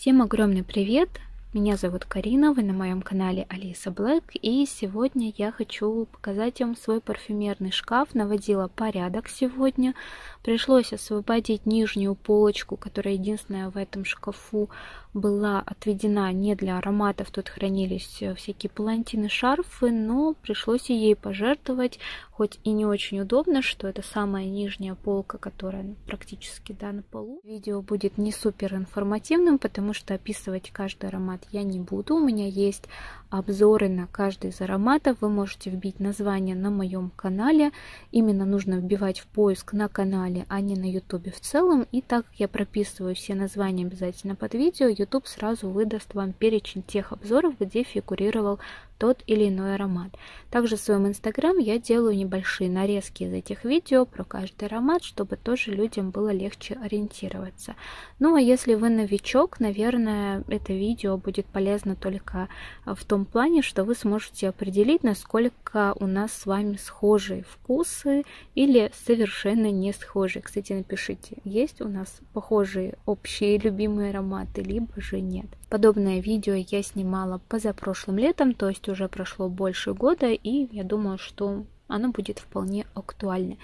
Всем огромный привет! Меня зовут Карина, вы на моем канале Алиса Блэк, и сегодня я хочу показать вам свой парфюмерный шкаф. Наводила порядок сегодня. Пришлось освободить нижнюю полочку, которая единственная в этом шкафу была отведена не для ароматов. Тут хранились всякие палантины, шарфы, но пришлось ей пожертвовать, хоть и не очень удобно, что это самая нижняя полка, которая практически да, на полу. Видео будет не супер информативным, потому что описывать каждый аромат я не буду. У меня есть обзоры на каждый из ароматов. Вы можете вбить название на моем канале. Именно нужно вбивать в поиск на канале, а не на YouTube в целом. И так как я прописываю все названия обязательно под видео, YouTube сразу выдаст вам перечень тех обзоров, где фигурировал тот или иной аромат. Также в своем инстаграм я делаю небольшие нарезки из этих видео про каждый аромат, чтобы тоже людям было легче ориентироваться. Ну а если вы новичок, наверное, это видео будет полезно только в том плане, что вы сможете определить, насколько у нас с вами схожие вкусы или совершенно не схожие. Кстати, напишите, есть у нас похожие общие любимые ароматы, либо же нет. Подобное видео я снимала позапрошлым летом, то есть уже прошло больше года, и я думаю, что оно будет вполне актуально.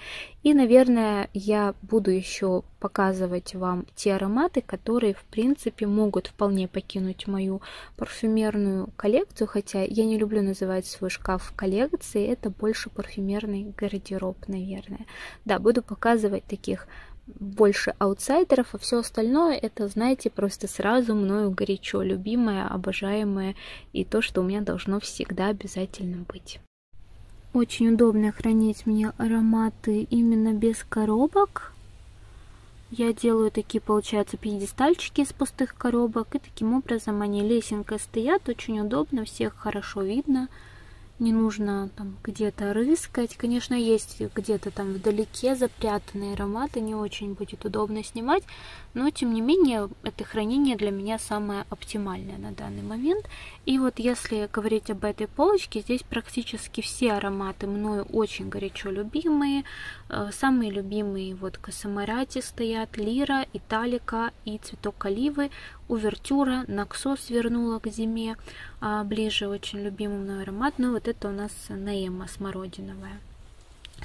И, наверное, я буду еще показывать вам те ароматы, которые, в принципе, могут вполне покинуть мою парфюмерную коллекцию, хотя я не люблю называть свой шкаф коллекцией, это больше парфюмерный гардероб, наверное. Да, буду показывать таких больше аутсайдеров, а все остальное это, знаете, просто сразу мною горячо любимое, обожаемое и то, что у меня должно всегда обязательно быть. Очень удобно хранить мне ароматы именно без коробок. Я делаю такие, получается, пьедестальчики из пустых коробок, и таким образом они лесенкой стоят, очень удобно, всех хорошо видно не нужно там где-то рыскать. Конечно, есть где-то там вдалеке запрятанные ароматы, не очень будет удобно снимать, но тем не менее это хранение для меня самое оптимальное на данный момент. И вот если говорить об этой полочке, здесь практически все ароматы мною очень горячо любимые. Э, самые любимые вот Косомарати стоят, Лира, Италика и Цветок Оливы, Увертюра, Наксос вернула к зиме, а ближе очень любимый мной аромат. Ну вот это у нас Наема смородиновая,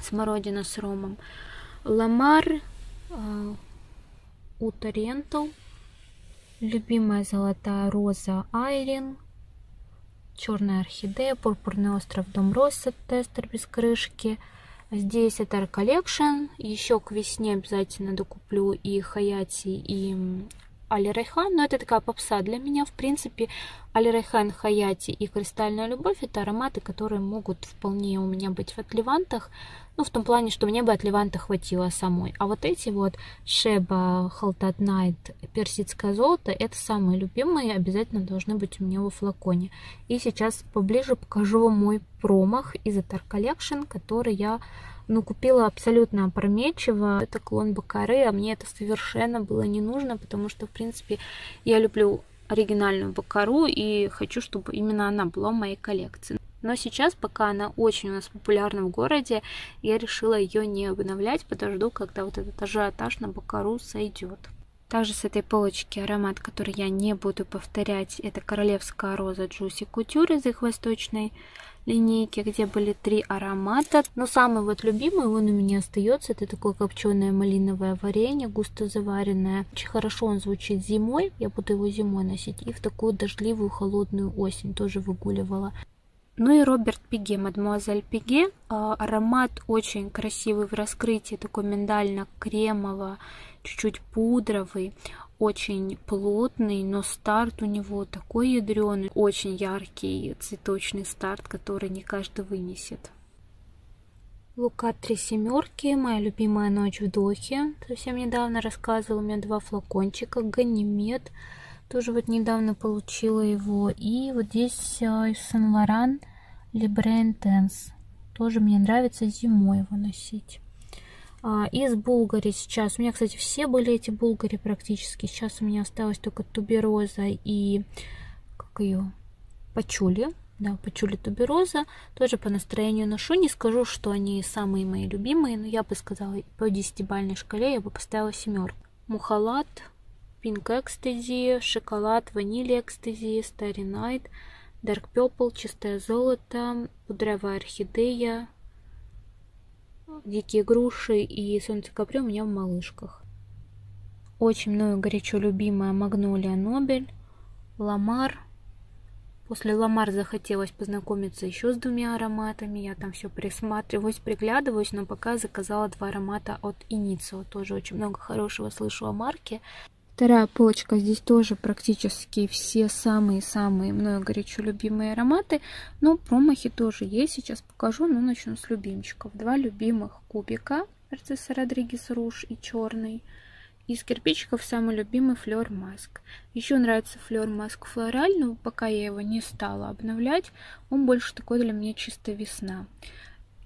смородина с ромом. Ламар, э, Ута Рентал, любимая золотая роза Айрин, черная орхидея, пурпурный остров Дом Росса, тестер без крышки. Здесь это Collection. Еще к весне обязательно докуплю и Хаяти, и Али Райхан, но это такая попса для меня. В принципе, Али Райхан, Хаяти и Кристальная любовь это ароматы, которые могут вполне у меня быть в отливантах. Ну, в том плане, что мне бы от хватило самой. А вот эти вот Шеба, Халтат Найт, Персидское золото, это самые любимые, обязательно должны быть у меня во флаконе. И сейчас поближе покажу вам мой промах из Atar Collection, который я ну, купила абсолютно опрометчиво. Это клон Бакары, а мне это совершенно было не нужно, потому что, в принципе, я люблю оригинальную Бакару и хочу, чтобы именно она была в моей коллекции. Но сейчас, пока она очень у нас популярна в городе, я решила ее не обновлять, подожду, когда вот этот ажиотаж на Бакару сойдет. Также с этой полочки аромат, который я не буду повторять, это королевская роза Juicy Couture из их восточной линейки, где были три аромата. Но самый вот любимый он у меня остается. Это такое копченое малиновое варенье, густо заваренное. Очень хорошо он звучит зимой. Я буду его зимой носить. И в такую дождливую холодную осень тоже выгуливала. Ну и Роберт Пиге, мадемуазель Пиге. А, аромат очень красивый в раскрытии, такой миндально-кремово, чуть-чуть пудровый, очень плотный, но старт у него такой ядреный, очень яркий цветочный старт, который не каждый вынесет. Лука три семерки, моя любимая ночь в духе. Совсем недавно рассказывала, у меня два флакончика, Ганимед, тоже вот недавно получила его. И вот здесь Saint Laurent Libre Intense. Тоже мне нравится зимой его носить. А, из Булгари сейчас. У меня, кстати, все были эти Булгари практически. Сейчас у меня осталось только тубероза и как ее? Пачули. Да, пачули тубероза. Тоже по настроению ношу. Не скажу, что они самые мои любимые, но я бы сказала, по десятибальной шкале я бы поставила семерку. Мухалат Pink Ecstasy, Шоколад, Ваниль Ecstasy, Starry Night, Dark Чистое золото, Пудровая орхидея, Дикие груши и Солнце Капри у меня в малышках. Очень мною горячо любимая Магнолия Нобель, Ламар. После Ламар захотелось познакомиться еще с двумя ароматами. Я там все присматриваюсь, приглядываюсь, но пока заказала два аромата от Иницио. Тоже очень много хорошего слышу о марке. Вторая полочка, здесь тоже практически все самые-самые мною горячо любимые ароматы. Но промахи тоже есть, сейчас покажу, но начну с любимчиков. Два любимых кубика Нарцисса Родригес Руж и черный. Из кирпичиков самый любимый Флер Маск. Еще нравится Флер Маск Флораль, но пока я его не стала обновлять, он больше такой для меня чисто весна.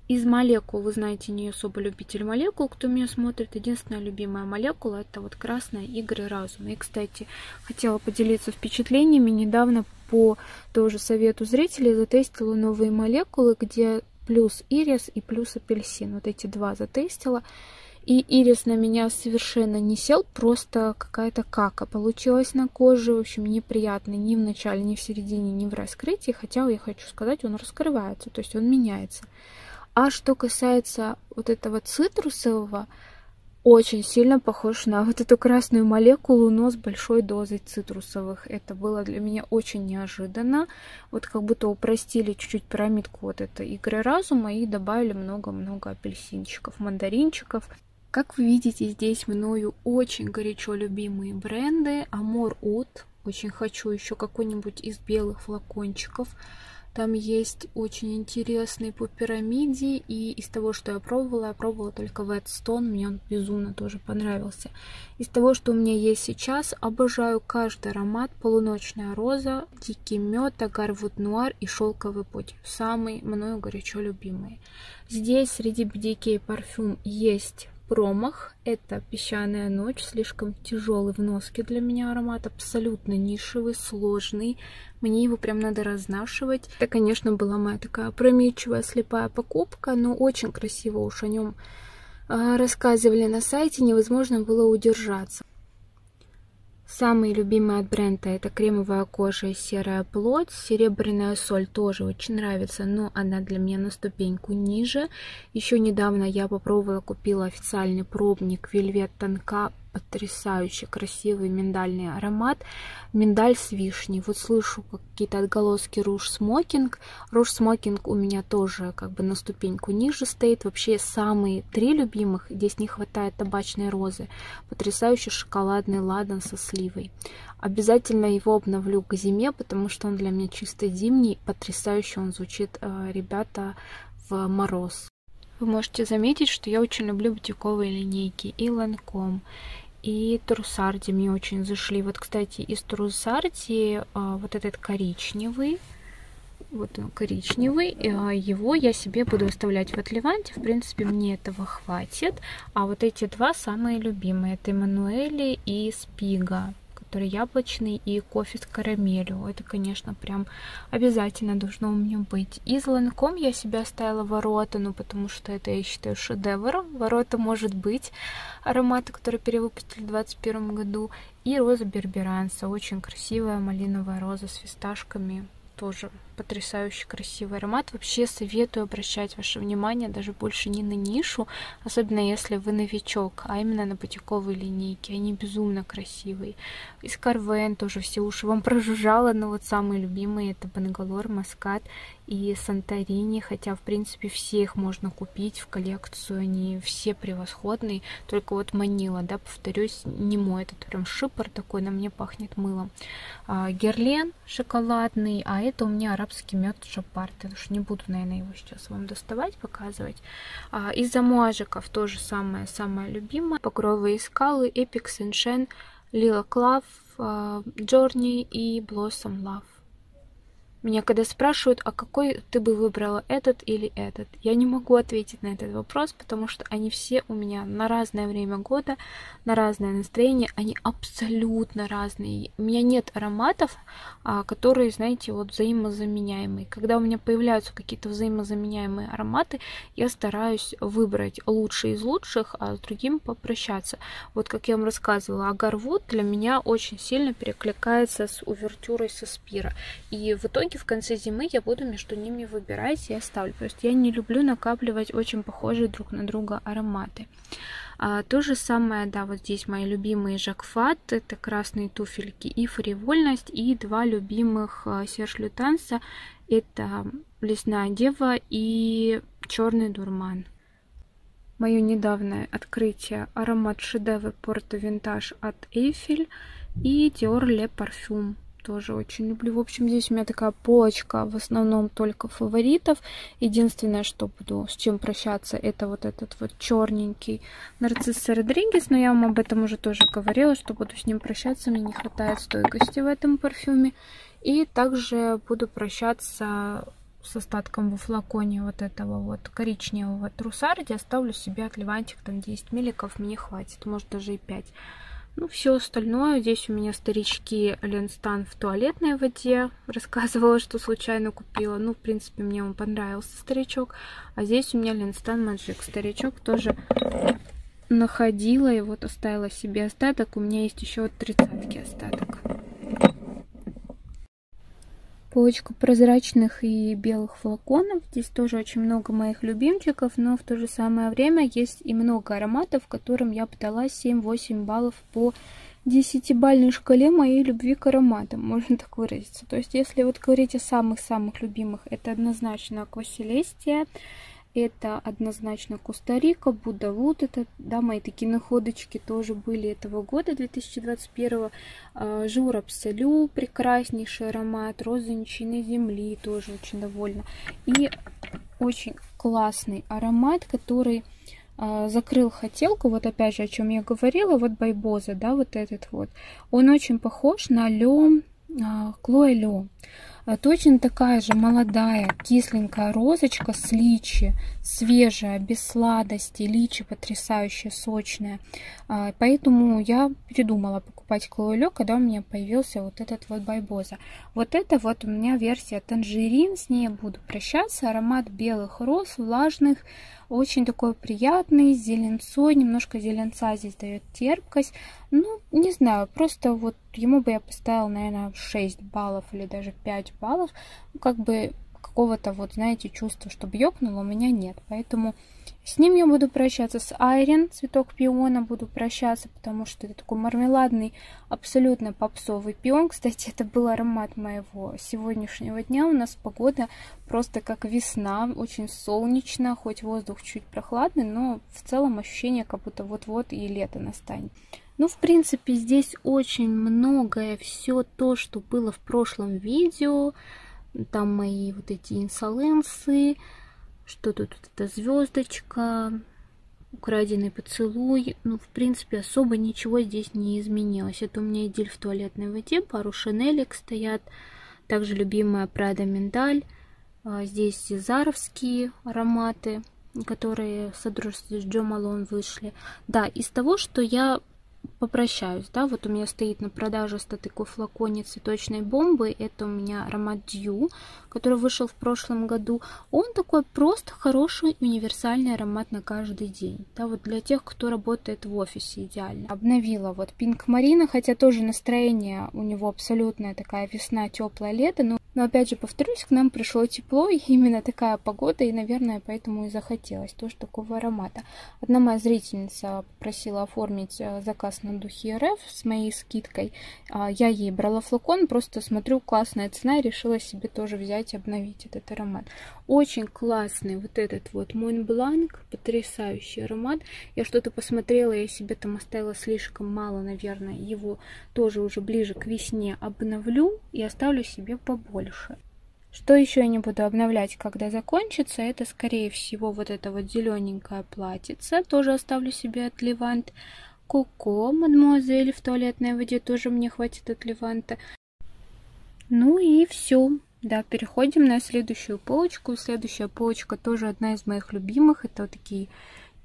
Из молекул, вы знаете, не особо любитель молекул, кто меня смотрит. Единственная любимая молекула это вот красная игры разума. И, кстати, хотела поделиться впечатлениями. Недавно по тоже совету зрителей затестила новые молекулы, где плюс ирис и плюс апельсин. Вот эти два затестила. И ирис на меня совершенно не сел, просто какая-то кака получилась на коже. В общем, неприятно ни в начале, ни в середине, ни в раскрытии. Хотя, я хочу сказать, он раскрывается, то есть он меняется. А что касается вот этого цитрусового, очень сильно похож на вот эту красную молекулу, но с большой дозой цитрусовых. Это было для меня очень неожиданно. Вот как будто упростили чуть-чуть пирамидку вот этой игры разума и добавили много-много апельсинчиков, мандаринчиков. Как вы видите, здесь мною очень горячо любимые бренды. Amor Oud. Очень хочу еще какой-нибудь из белых флакончиков. Там есть очень интересный по пирамиде, и из того, что я пробовала, я пробовала только Whetstone, мне он безумно тоже понравился. Из того, что у меня есть сейчас, обожаю каждый аромат. Полуночная роза, дикий мед, агарвуд нуар и шелковый путь. Самые мною горячо любимые. Здесь среди BDK парфюм есть промах. Это песчаная ночь, слишком тяжелый в носке для меня аромат, абсолютно нишевый, сложный. Мне его прям надо разнашивать. Это, конечно, была моя такая опрометчивая слепая покупка, но очень красиво уж о нем а, рассказывали на сайте, невозможно было удержаться. Самые любимые от бренда это кремовая кожа и серая плоть. Серебряная соль тоже очень нравится, но она для меня на ступеньку ниже. Еще недавно я попробовала, купила официальный пробник Вельвет Тонка потрясающий красивый миндальный аромат. Миндаль с вишней. Вот слышу какие-то отголоски руж смокинг. Руж смокинг у меня тоже как бы на ступеньку ниже стоит. Вообще самые три любимых. Здесь не хватает табачной розы. Потрясающий шоколадный ладан со сливой. Обязательно его обновлю к зиме, потому что он для меня чисто зимний. Потрясающе он звучит, э, ребята, в мороз. Вы можете заметить, что я очень люблю бутиковые линейки и Lancome, и Трусарди мне очень зашли. Вот, кстати, из Трусарди а, вот этот коричневый, вот он коричневый, а, его я себе буду оставлять в отливанте, в принципе, мне этого хватит. А вот эти два самые любимые, это Эммануэли и Спига который яблочный и кофе с карамелью. Это, конечно, прям обязательно должно у меня быть. Из Ланком я себя оставила ворота, ну потому что это, я считаю, шедевром. Ворота может быть ароматы, которые перевыпустили в 2021 году. И роза Берберанса, очень красивая малиновая роза с фисташками тоже потрясающе красивый аромат. Вообще советую обращать ваше внимание даже больше не на нишу, особенно если вы новичок, а именно на бутиковые линейки. Они безумно красивые. Из Карвен тоже все уши вам прожужжало, но вот самые любимые это Бангалор, Маскат и Санторини, хотя в принципе все их можно купить в коллекцию, они все превосходные, только вот Манила, да, повторюсь, не мой, этот прям шипор такой, на мне пахнет мылом. А, Герлен шоколадный, а это у меня арабский мед Шапарт. Я уж не буду, наверное, его сейчас вам доставать, показывать. А, из замуажиков тоже самое-самое любимое. Покровые скалы, Epic Sunshine, Lila Club, Journey и Blossom Love. Меня когда спрашивают, а какой ты бы выбрала, этот или этот, я не могу ответить на этот вопрос, потому что они все у меня на разное время года, на разное настроение, они абсолютно разные. У меня нет ароматов, а, которые, знаете, вот взаимозаменяемые. Когда у меня появляются какие-то взаимозаменяемые ароматы, я стараюсь выбрать лучший из лучших, а с другим попрощаться. Вот как я вам рассказывала, Агарвуд для меня очень сильно перекликается с увертюрой со Спира. И в итоге итоге в конце зимы я буду между ними выбирать и оставлю. То есть я не люблю накапливать очень похожие друг на друга ароматы. А, то же самое, да, вот здесь мои любимые Жакфат, это красные туфельки и фривольность, и два любимых а, Серж Лютанса, это Лесная Дева и Черный Дурман. Мое недавнее открытие аромат шедевр Порто Винтаж от Эйфель и Dior Le Parfum тоже очень люблю. В общем, здесь у меня такая полочка, в основном только фаворитов. Единственное, что буду с чем прощаться, это вот этот вот черненький нарцисс Родригес, но я вам об этом уже тоже говорила, что буду с ним прощаться, мне не хватает стойкости в этом парфюме. И также буду прощаться с остатком во флаконе вот этого вот коричневого трусарди. Оставлю себе от Левантик, там 10 милликов, мне хватит, может даже и 5. Ну, все остальное. Здесь у меня старички Ленстан в туалетной воде. Рассказывала, что случайно купила. Ну, в принципе, мне он понравился, старичок. А здесь у меня Ленстан Маджик. Старичок тоже находила и вот оставила себе остаток. У меня есть еще от тридцатки остаток полочка прозрачных и белых флаконов. Здесь тоже очень много моих любимчиков, но в то же самое время есть и много ароматов, которым я подала 7-8 баллов по 10-бальной шкале моей любви к ароматам, можно так выразиться. То есть, если вот говорить о самых-самых любимых, это однозначно Акваселестия, это однозначно Коста-Рика, Будда-Вуд, это, да, мои такие находочки тоже были этого года, 2021. А, Жур Абсолю, прекраснейший аромат, розовичной земли, тоже очень довольна. И очень классный аромат, который а, закрыл хотелку, вот опять же, о чем я говорила, вот Байбоза, да, вот этот вот, он очень похож на Лё, Клоэ Лё. А точно такая же молодая кисленькая розочка с личи, свежая, без сладости, личи потрясающая, сочная. Поэтому я передумала покупать клоулё, когда у меня появился вот этот вот байбоза. Вот это вот у меня версия танжерин, с ней я буду прощаться. Аромат белых роз, влажных, очень такой приятный, с зеленцой, немножко зеленца здесь дает терпкость. Ну, не знаю, просто вот ему бы я поставила, наверное, 6 баллов или даже 5 баллов. Ну, как бы какого-то вот, знаете, чувства, чтобы ёкнуло, у меня нет. Поэтому с ним я буду прощаться. С Айрен, цветок пиона, буду прощаться, потому что это такой мармеладный, абсолютно попсовый пион. Кстати, это был аромат моего сегодняшнего дня. У нас погода просто как весна, очень солнечно, хоть воздух чуть прохладный, но в целом ощущение, как будто вот-вот и лето настанет. Ну, в принципе, здесь очень многое, все то, что было в прошлом видео. Там мои вот эти инсоленсы, что тут эта звездочка, украденный поцелуй. Ну, в принципе, особо ничего здесь не изменилось. Это у меня идиль в туалетной воде, пару шанелек стоят. Также любимая Прада Миндаль. А, здесь заровские ароматы, которые в содружестве с Джо Малон вышли. Да, из того, что я попрощаюсь, да, вот у меня стоит на продаже такой флаконе цветочной бомбы, это у меня аромат Дью, который вышел в прошлом году, он такой просто хороший универсальный аромат на каждый день, да, вот для тех, кто работает в офисе идеально. Обновила вот Pink Marina, хотя тоже настроение у него абсолютная такая весна, теплое лето, но но опять же, повторюсь, к нам пришло тепло, и именно такая погода, и, наверное, поэтому и захотелось тоже такого аромата. Одна моя зрительница попросила оформить э, заказ на духи РФ с моей скидкой. А, я ей брала флакон, просто смотрю, классная цена, и решила себе тоже взять обновить этот аромат. Очень классный вот этот вот Мон Бланк, потрясающий аромат. Я что-то посмотрела, я себе там оставила слишком мало, наверное, его тоже уже ближе к весне обновлю и оставлю себе побольше. Что еще я не буду обновлять, когда закончится, это, скорее всего, вот это вот зелененькое платьице. Тоже оставлю себе от Левант. Коко, мадемуазель в туалетной воде тоже мне хватит от Леванта. Ну и все. Да, переходим на следующую полочку. Следующая полочка тоже одна из моих любимых. Это вот такие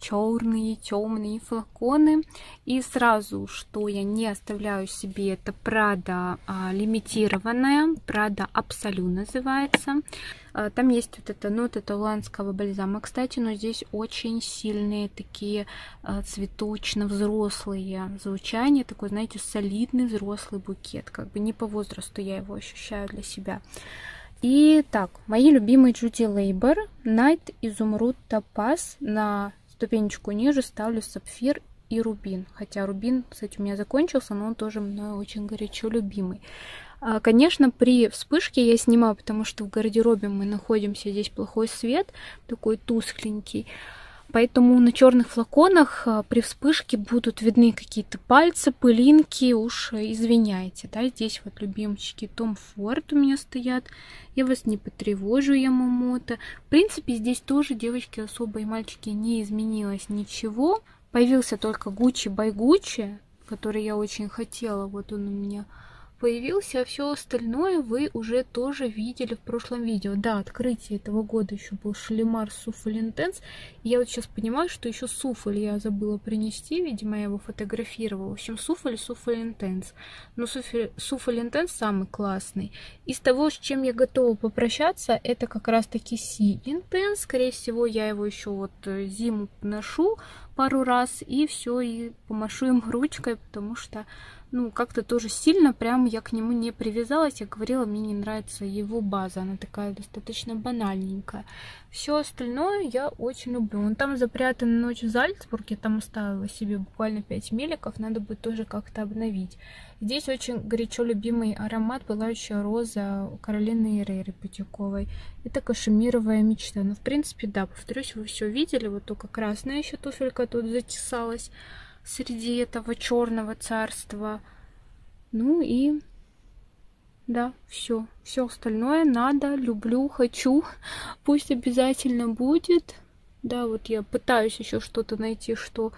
черные, темные флаконы. И сразу, что я не оставляю себе, это Прада а, лимитированная, Прада Абсолю называется. А, там есть вот эта нота таландского бальзама, кстати, но здесь очень сильные такие а, цветочно-взрослые звучания, такой, знаете, солидный взрослый букет, как бы не по возрасту я его ощущаю для себя. И так, мои любимые Джуди Лейбер, Night Изумруд Топаз на ступенечку ниже ставлю сапфир и рубин. Хотя рубин, кстати, у меня закончился, но он тоже мной очень горячо любимый. А, конечно, при вспышке я снимаю, потому что в гардеробе мы находимся, здесь плохой свет, такой тускленький. Поэтому на черных флаконах а, при вспышке будут видны какие-то пальцы, пылинки, уж извиняйте, да, здесь вот любимчики Том Форд у меня стоят, я вас не потревожу, я Ямамото. В принципе, здесь тоже, девочки, особо и мальчики, не изменилось ничего, появился только Гуччи Байгуччи, который я очень хотела, вот он у меня появился, а все остальное вы уже тоже видели в прошлом видео. Да, открытие этого года еще был Шлемар Суфоль Интенс. Я вот сейчас понимаю, что еще Суфоль я забыла принести, видимо, я его фотографировала. В общем, Суфоль Суфоль Интенс. Но Суфоль Интенс самый классный. Из того, с чем я готова попрощаться, это как раз-таки Си Интенс. Скорее всего, я его еще вот э, зиму ношу пару раз и все, и помашу им ручкой, потому что ну, как-то тоже сильно прям я к нему не привязалась. Я говорила, мне не нравится его база, она такая достаточно банальненькая. Все остальное я очень люблю. Он там запрятан ночь в Зальцбурге, там оставила себе буквально 5 меликов, надо будет тоже как-то обновить. Здесь очень горячо любимый аромат «Пылающая роза» Каролины Эрейры Пятюковой. Это кашемировая мечта. Ну, в принципе, да, повторюсь, вы все видели, вот только красная еще туфелька тут затесалась среди этого черного царства. Ну и да, все. Все остальное надо, люблю, хочу. Пусть обязательно будет. Да, вот я пытаюсь еще что-то найти, что,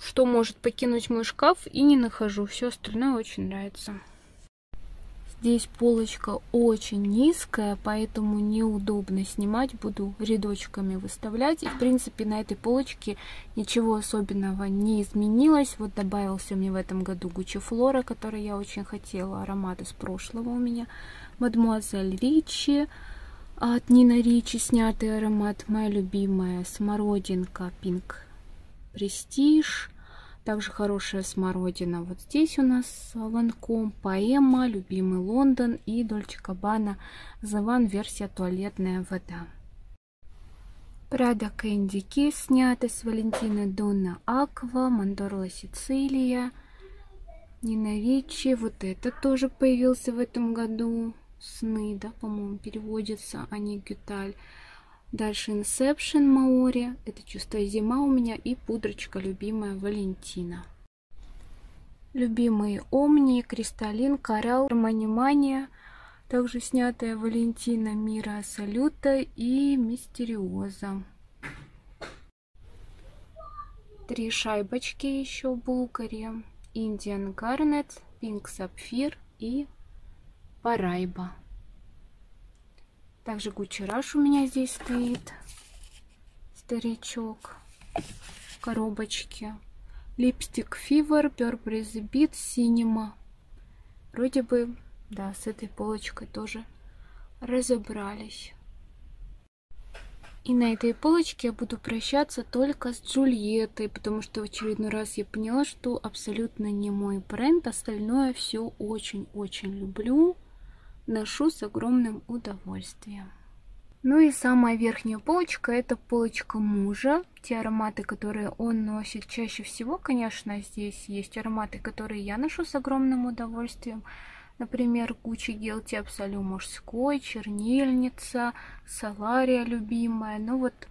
что может покинуть мой шкаф, и не нахожу. Все остальное очень нравится. Здесь полочка очень низкая, поэтому неудобно снимать. Буду рядочками выставлять. И, в принципе, на этой полочке ничего особенного не изменилось. Вот добавился мне в этом году Гуччи Флора, который я очень хотела. Аромат из прошлого у меня. Мадемуазель Ричи. От Нина Ричи снятый аромат. Моя любимая смородинка Пинк Престиж. Также хорошая смородина. Вот здесь у нас Ланком, Поэма, Любимый Лондон и Дольче Кабана Заван версия туалетная вода. Прада Кэнди Кис снята с Валентины Донна Аква, Мандорла Сицилия, Нина Ричи. Вот это тоже появился в этом году. Сны, да, по-моему, переводится, а не Гюталь. Дальше Inception Маори. Это чувство зима у меня. И пудрочка любимая Валентина. Любимые Омни, Кристаллин, Коралл, Манимания. Также снятая Валентина Мира Салюта и Мистериоза. Три шайбочки еще Булгари. Индиан Гарнет, Пинк Сапфир и Парайба. Также Гуччи у меня здесь стоит. Старичок. В коробочке. Липстик Fever, Burberry The Beat, Cinema. Вроде бы, да, с этой полочкой тоже разобрались. И на этой полочке я буду прощаться только с Джульеттой, потому что в очередной раз я поняла, что абсолютно не мой бренд. Остальное все очень-очень люблю ношу с огромным удовольствием. Ну и самая верхняя полочка это полочка мужа. Те ароматы, которые он носит чаще всего, конечно, здесь есть ароматы, которые я ношу с огромным удовольствием. Например, Gucci Guilty Absolu мужской, чернильница, Солария любимая. Ну вот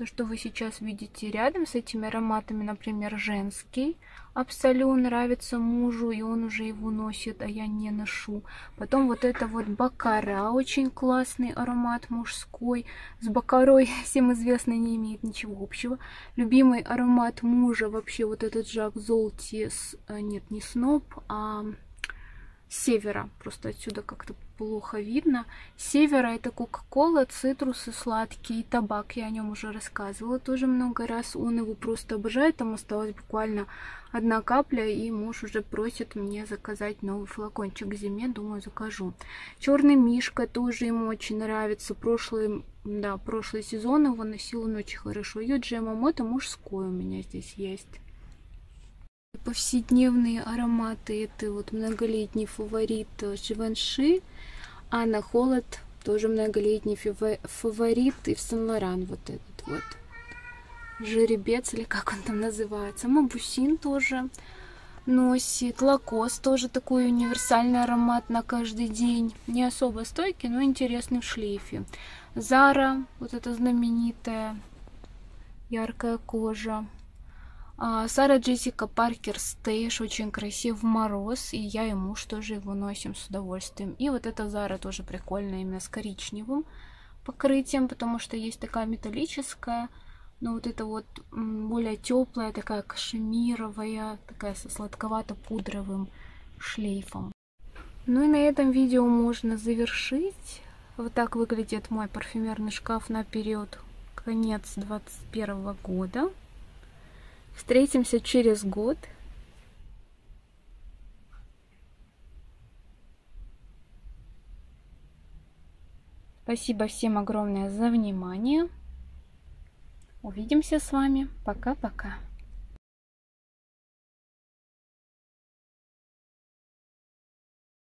то, что вы сейчас видите рядом с этими ароматами, например, женский, Абсолю нравится мужу, и он уже его носит, а я не ношу. Потом вот это вот Бакара, очень классный аромат мужской. С Бакарой, всем известно, не имеет ничего общего. Любимый аромат мужа вообще вот этот Жак Золти, с, э, нет, не Сноб, а севера. Просто отсюда как-то плохо видно. Севера это Кока-Кола, цитрусы сладкие, табак. Я о нем уже рассказывала тоже много раз. Он его просто обожает. Там осталась буквально одна капля, и муж уже просит мне заказать новый флакончик к зиме. Думаю, закажу. Черный мишка тоже ему очень нравится. Прошлый, да, прошлый сезон его носил он очень хорошо. Юджи Мамото мужской у меня здесь есть. Повседневные ароматы это вот многолетний фаворит Живанши, а на холод тоже многолетний фаворит и в Сен-Лоран вот этот вот жеребец или как он там называется. Мабусин тоже носит. Лакос тоже такой универсальный аромат на каждый день. Не особо стойкий, но интересный в шлейфе. Зара, вот эта знаменитая яркая кожа. А, Сара Джессика Паркер Стейш очень красив мороз, и я и муж тоже его носим с удовольствием. И вот эта Зара тоже прикольная, именно с коричневым покрытием, потому что есть такая металлическая, но вот это вот более теплая, такая кашемировая, такая со сладковато-пудровым шлейфом. Ну и на этом видео можно завершить. Вот так выглядит мой парфюмерный шкаф на период конец 21 года. Встретимся через год. Спасибо всем огромное за внимание. Увидимся с вами. Пока-пока.